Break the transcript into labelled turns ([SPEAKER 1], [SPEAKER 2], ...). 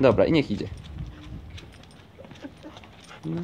[SPEAKER 1] Dobra, i niech idzie. No.